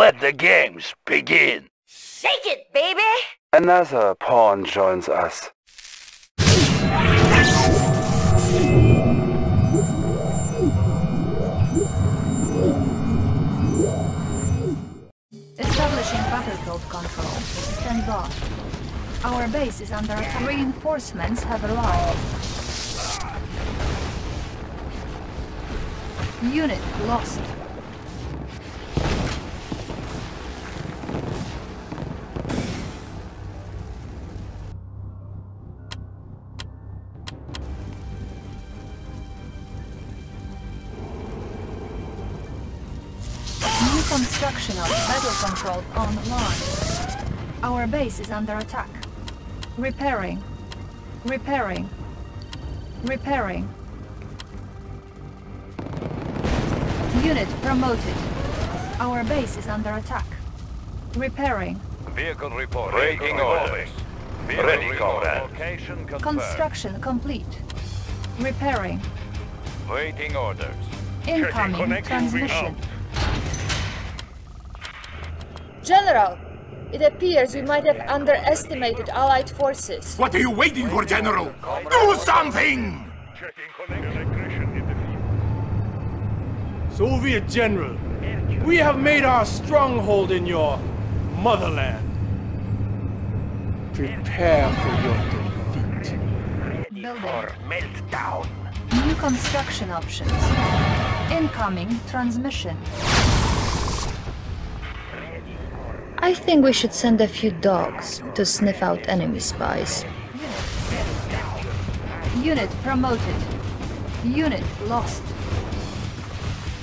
Let the games begin. Shake it, baby! Another pawn joins us. Establishing battlefield control. Stand by. Our base is under attack. Reinforcements have arrived. Unit lost. Construction battle control online. Our base is under attack. Repairing. Repairing. Repairing. Unit promoted. Our base is under attack. Repairing. Vehicle report. Breaking orders. Vehicle Ready, report. comrade. Location. Construction complete. Repairing. Waiting orders. Incoming connecting transmission. General, it appears we might have underestimated Allied forces. What are you waiting for, General? Do something! Checking connection. in the field. Soviet General, we have made our stronghold in your motherland. Prepare for your defeat. Building. Meltdown. New construction options. Incoming transmission. I think we should send a few dogs to sniff out enemy spies. Unit promoted. Unit lost.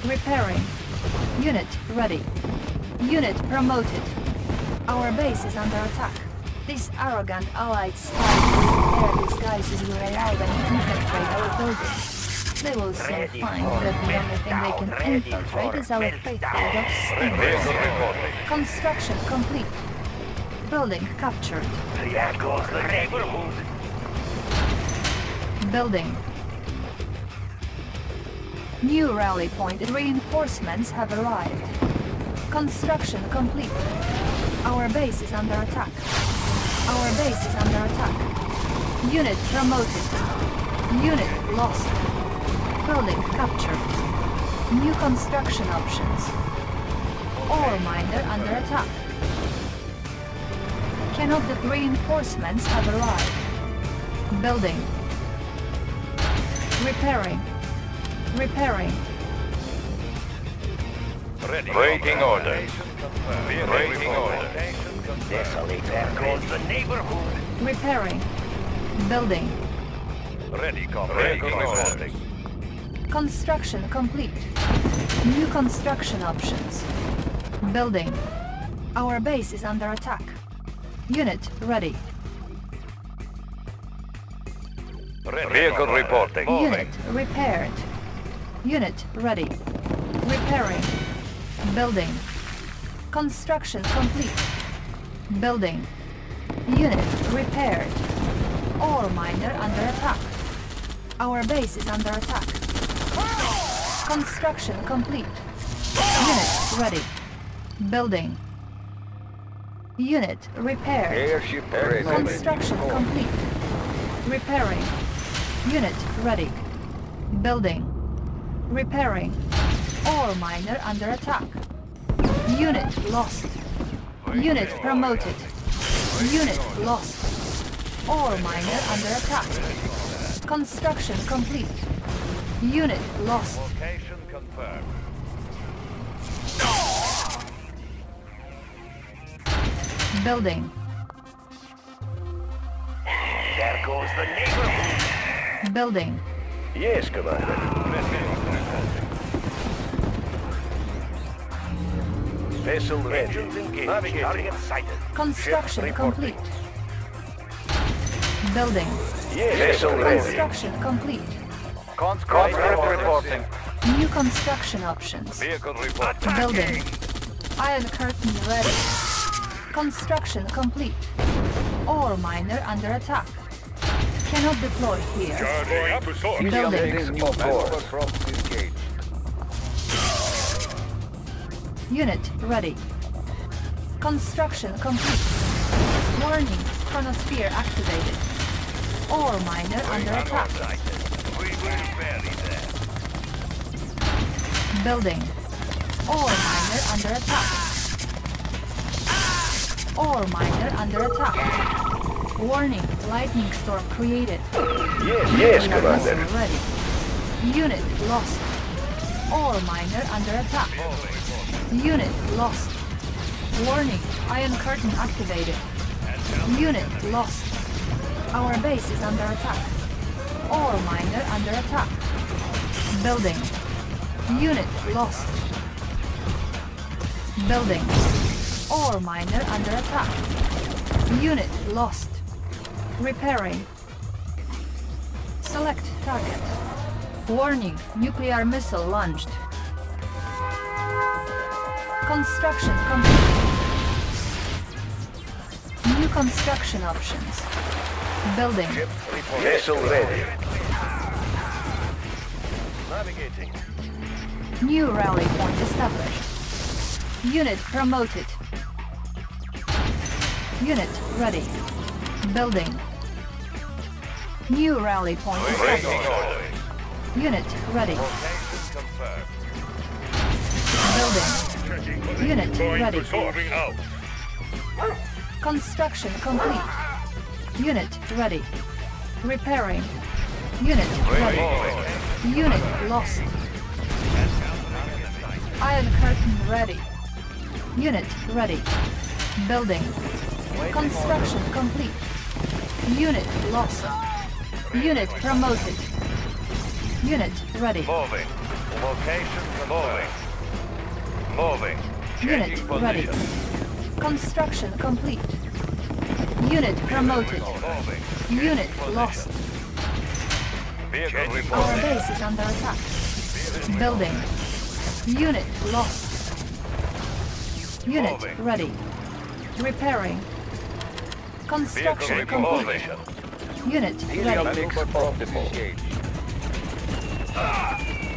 Repairing. Unit ready. Unit promoted. Our base is under attack. These arrogant allied spies their disguises will allow them to infiltrate our buildings. They will soon find that the only thing they can infiltrate is our faithful dog Construction complete. Building captured. There goes the neighborhood. Building. New rally point reinforcements have arrived. Construction complete. Our base is under attack. Our base is under attack. Unit promoted. Unit lost. Building captured. New construction options. Ore miner under attack. Cannot the reinforcements have arrived? Building. Repairing. Repairing. Ready. Waiting orders. Vehicle Waiting report. orders. Location confirmed. Desolate. There goes the neighborhood. Repairing. Building. Ready, comrade. Waiting orders. Construction complete. New construction options. Building. Our base is under attack. Unit ready. Ready, Vehicle reporting. Unit repaired. Unit ready. Repairing. Building. Construction complete. Building. Unit repaired. Ore miner under attack. Our base is under attack. Construction complete. Unit ready. Building. Unit repaired. Airship ready. Construction complete. Repairing. Unit ready. Building. Repairing. Ore miner under attack. Unit lost. Unit promoted. Unit lost. Ore miner under attack. Construction complete. Unit lost. Location confirmed. Building. There goes the neighborhood. Building. Yes, Commander. Vessel ready. Engines engaged. Navigating. Target sighted. Construction Ship complete. Building. Yes, Vessel ready. Construction complete. Conscript reporting. New construction options. Vehicle report. Building. Iron curtain ready. Construction complete. Ore miner under attack. Cannot deploy here. Charging up to. Building. From. Unit ready. Construction complete. Warning, chronosphere activated. Ore miner under attack. We will bury them. Building. Ore miner under attack. Ore miner under attack. Warning, lightning storm created. Yes, yes, Commander. ready. Unit lost. Ore miner under attack. Unit lost. Warning, iron curtain activated. Unit lost. Our base is under attack. Ore miner under attack. Building. Unit lost. Building. Ore miner under attack. Unit lost. Repairing. Select target. Warning, nuclear missile launched. Construction complete. New construction options. Building. Vessel ready. Navigating. New rally point established. Unit promoted. Unit ready. Building. New rally point established. Unit ready. Building. Unit ready. Construction complete. Unit ready. Repairing. Unit ready. Unit lost. Iron curtain ready. Unit ready. Building. Construction complete. Unit lost. Unit promoted. Unit ready. Moving. Location confirmed. Moving. Unit ready. Construction complete. Unit promoted. Unit lost. Our base is under attack. Building. Unit lost. Unit ready. Repairing. Construction complete. Unit ready.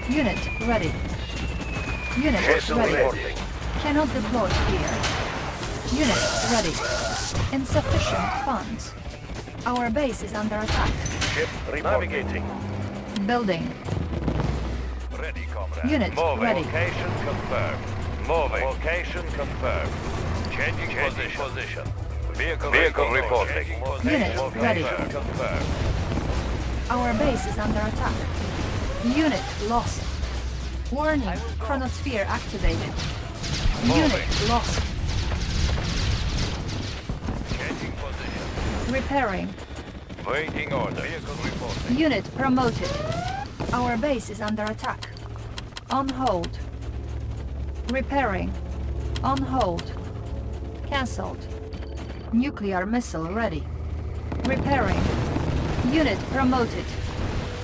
Unit ready. Unit ready. Cannot deploy here. Unit ready. Insufficient funds. Our base is under attack. Ship navigating. Building. Ready, comrade. Unit Moving. ready. Location confirmed. Moving. Location confirmed. Changing, position. position. Vehicle, Vehicle reporting. Unit ready. Confirmed. confirmed. Our base is under attack. Unit lost. Warning, chronosphere activated. Unit lost. Repairing. Waiting order. Vehicle reporting. Unit promoted. Our base is under attack. On hold. Repairing. On hold. Cancelled. Nuclear missile ready. Repairing. Unit promoted.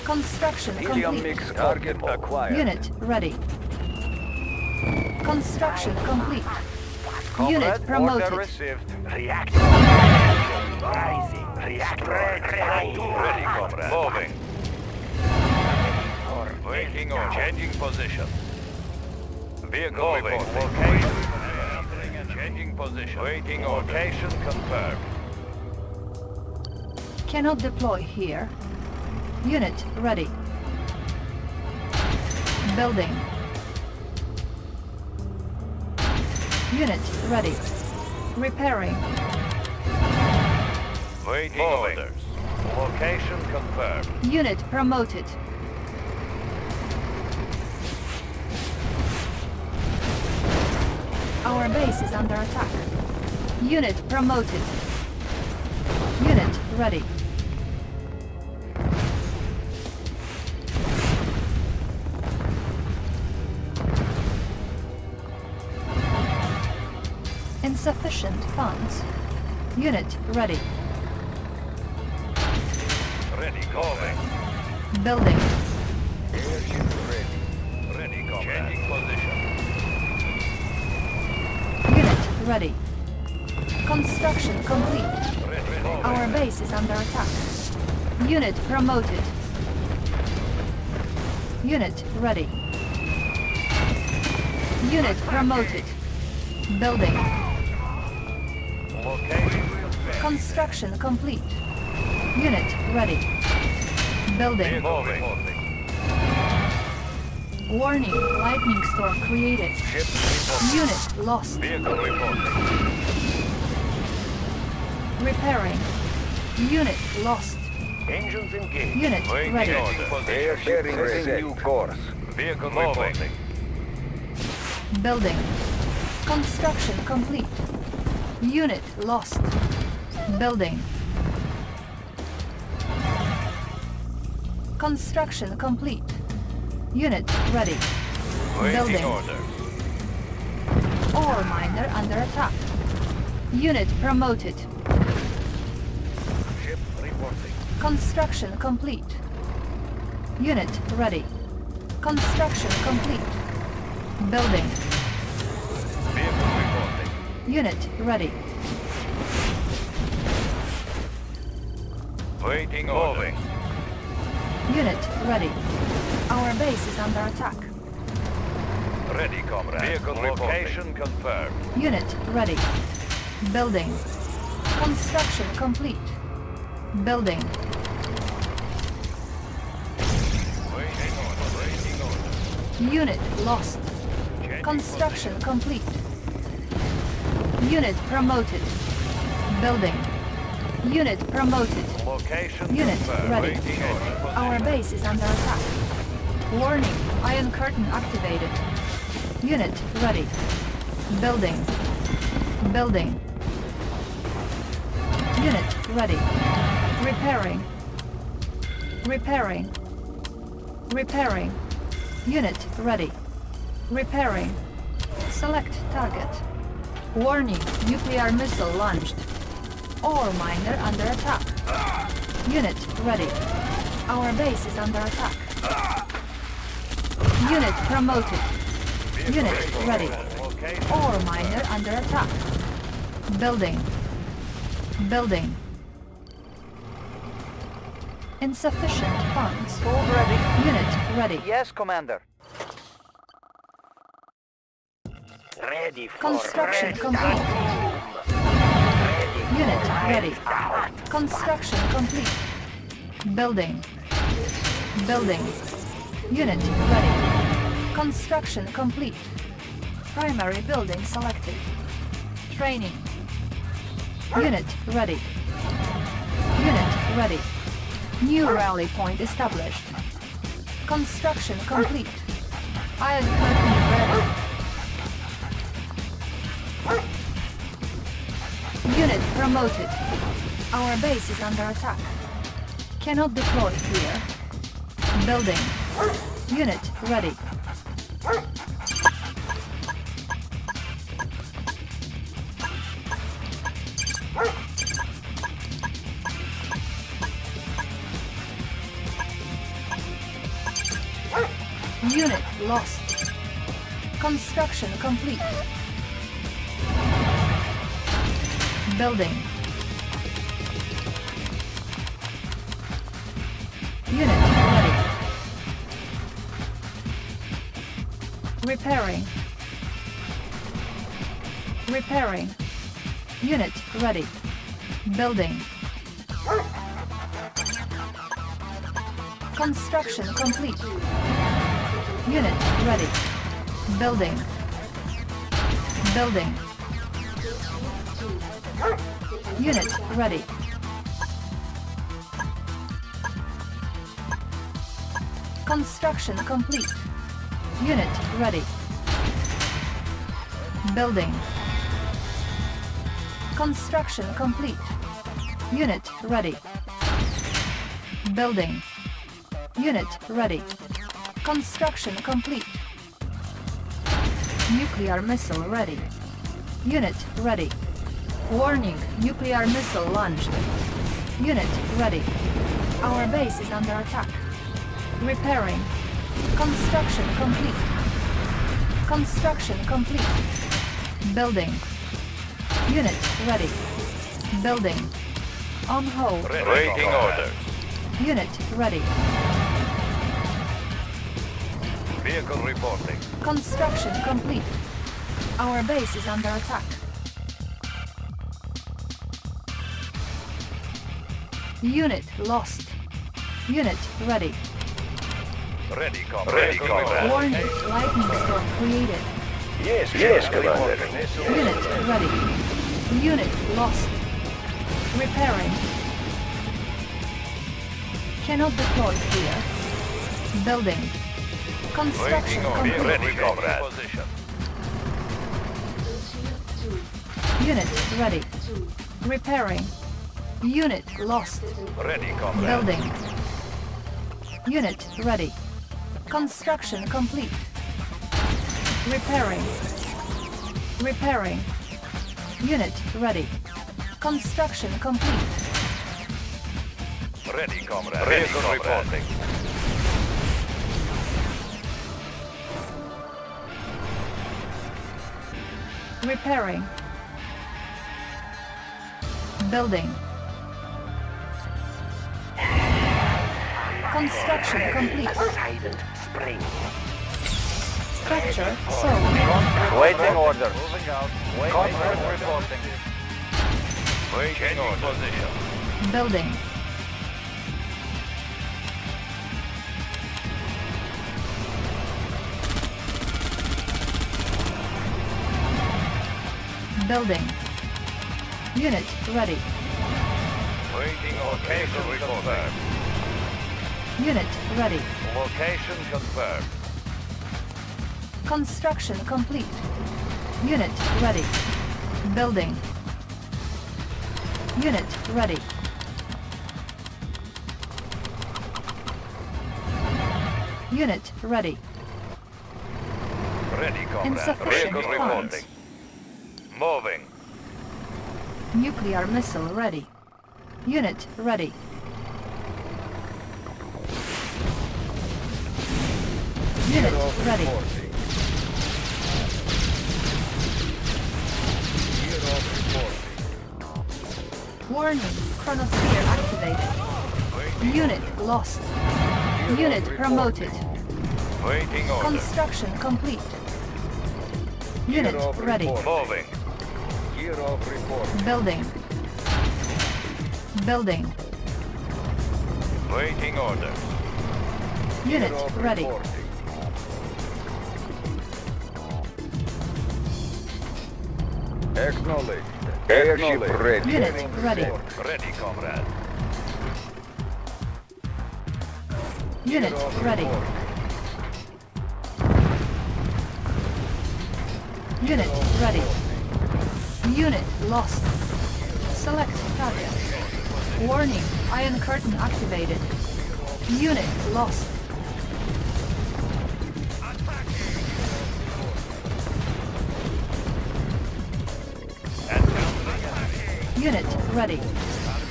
Construction complete. Mix Target acquired. Unit ready. Construction complete. Unit promoted. received. Reactor. Rising. Reactor. Ready, comrade. Moving. Waiting order. Changing position. Vehicle Moving. Location. Changing position. Waiting order. Location confirmed. Cannot deploy here. Unit ready. Building. Unit ready. Repairing. Waiting orders. Location confirmed. Unit promoted. Our base is under attack. Unit promoted. Unit ready. Insufficient funds. Unit ready. Ready, moving. Building. Airship ready. Ready, comrade. Changing position. Unit ready. Construction complete. Ready, moving. Our base is under attack. Unit promoted. Unit ready. Unit promoted. Building. Construction complete. Unit ready. Building. Vehicle. Warning, lightning storm created. Ship. Unit lost. Vehicle reporting. Repairing. Unit lost. Engines engaged. Unit Waiting ready. order. Air sharing reset. New course. Vehicle reporting. Building. Construction complete. Unit lost. Building. Construction complete. Unit ready. Waiting Building. order. Ore miner under attack. Unit promoted. Ship reporting. Construction complete. Unit ready. Construction complete. Building. Vehicle reporting. Unit ready. Waiting order. Unit ready. Our base is under attack. Ready, comrade. Vehicle location confirmed. Unit ready. Building. Construction complete. Building. Waiting order. Waiting order. Unit lost. Changing Construction complete. Unit promoted. Building. Unit promoted. Location Unit confirmed. ready. Our base is under attack. Warning, Iron Curtain activated. Unit ready. Building. Building. Unit ready. Repairing. Repairing. Repairing. Unit ready. Repairing. Select target. Warning, nuclear missile launched. Ore miner under attack. Unit ready. Our base is under attack. Unit promoted. Unit ready. Location Ore miner under attack. Building. Building. Insufficient funds. Ready. Unit ready. Yes, Commander. Ready for Construction complete. Unit ready. Construction complete. Building. Building. Unit ready. Construction complete. Primary building selected. Training. Unit ready. Unit ready. New rally point established. Construction complete. Iron curtain Unit promoted. Our base is under attack. Cannot deploy here. Building. Unit ready. Unit lost. Construction complete. Building. Unit ready. Repairing. Repairing. Unit ready. Building. Construction complete. Unit ready. Building. Building. Unit ready. Construction complete. Unit ready. Building. Construction complete. Unit ready. Building. Unit ready. Construction complete. Nuclear missile ready. Unit ready. Warning, nuclear missile launched. Unit ready. Our base is under attack. Repairing. Construction complete. Construction complete. Building. Unit ready. Building. On hold. Waiting orders. Unit ready. Vehicle reporting. Construction complete. Our base is under attack. Unit lost. Unit ready. Ready, comrade. Ready, comrade. Warning, lightning storm created. Yes, yes, Commander. Unit ready. Unit lost. Repairing. Cannot deploy here. Building. Construction complete. Ready, comrade. Unit ready. Repairing. Unit lost. Ready, comrade. Building. Unit ready. Construction complete. Repairing. Repairing. Unit ready. Construction complete. Ready, comrade. Ready, Vehicle reporting. Repairing. Building. Construction complete. Silent spring. Structure sold. Waiting order. Moving out. Waiting comrade reporting. Waiting order. position. Building. Building. Unit ready. Waiting order. Location confirmed. Unit ready. Location confirmed. Construction complete. Unit ready. Building. Unit ready. Unit ready. Ready, comrade. Insufficient Vehicle funds. reporting. Moving. Nuclear missile ready. Unit ready. Unit ready. Warning, chronosphere activated. Unit lost. Unit promoted. Waiting order. Construction complete. Unit ready. Moving. Building. Building. Waiting order. Unit ready. Acknowledged. Airship ready. Unit ready. Ready, comrade. Unit ready. Unit ready. Unit lost. Select target. Warning, Iron Curtain activated. Unit lost. Unit ready.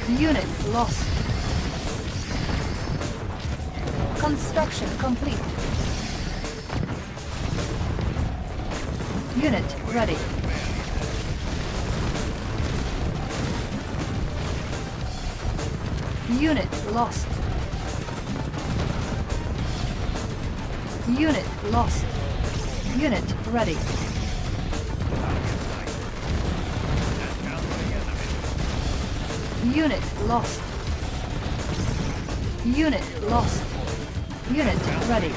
Unit lost. Construction complete. Unit ready. Unit lost. Unit lost. Unit ready. Unit lost. Unit lost. Unit ready.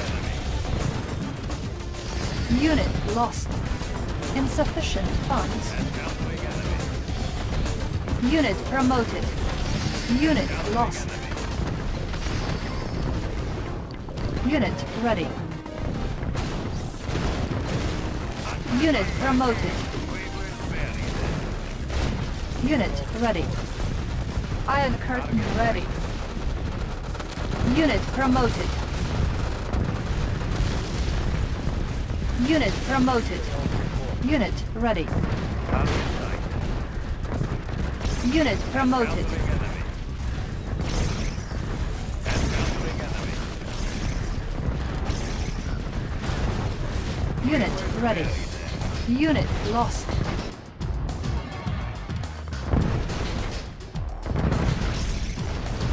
Unit lost. Insufficient funds. Unit promoted. Unit lost. Unit ready. Unit promoted. Unit ready. Iron Curtain ready. Unit promoted. Unit promoted. Unit ready. Unit promoted. Unit ready. Unit lost.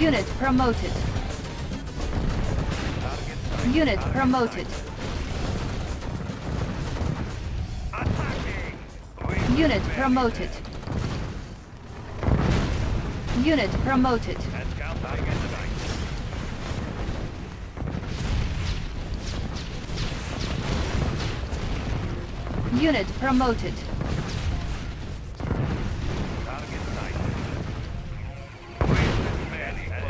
Unit promoted. Unit promoted. Unit promoted. Unit promoted. Unit promoted.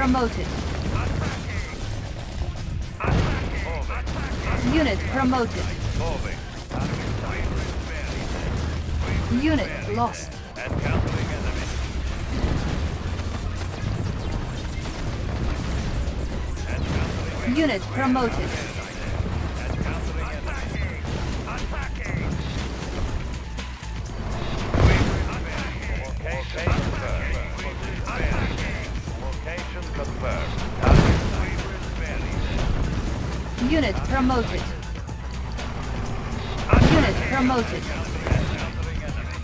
promoted. Unit promoted. Unit lost. Unit promoted. Promoted. Unit promoted. Encountering enemy.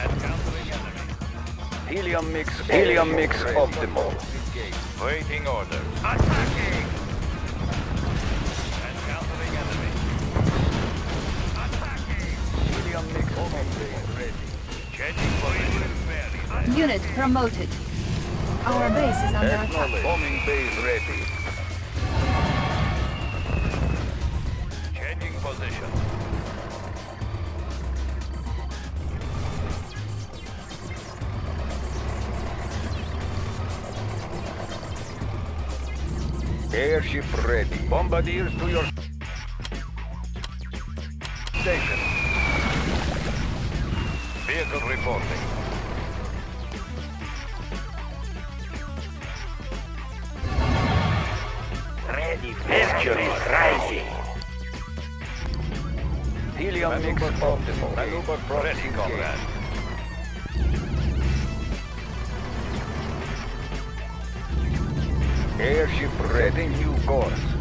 Encountering enemy. Helium mix, helium mix optimal. Waiting order. Attacking! Encountering enemy. Attacking! Helium mix optimal. Ready. Changing position. Unit promoted. Our base is under attack. Bombing base ready. Airship ready. Bombardiers to your station. Vehicle reporting. Ready. Mercury rising. Helium mix optimal. Maneuver Ready, comrade. Airship ready. New course.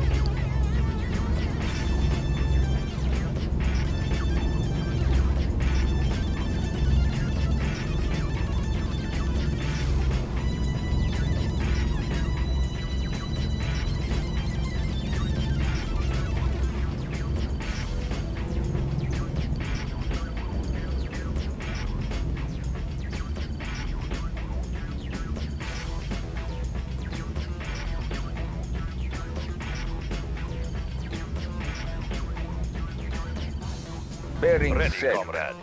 Bearing Ready, set. comrade.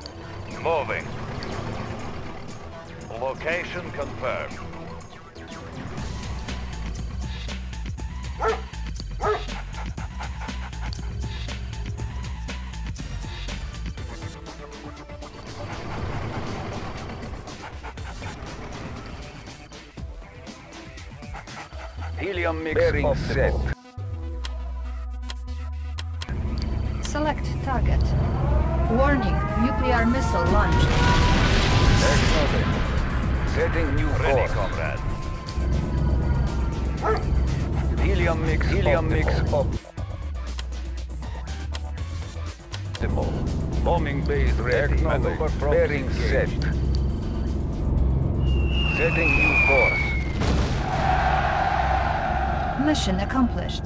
Moving. Location confirmed. Helium mix Bearing set. Select target. Warning, nuclear missile launched. Acknowledge. Setting new Ready, course. comrade. Helium mix, helium mix up. optimal. Bombing base ready. Maneuver bearing set. Setting new course. Mission accomplished.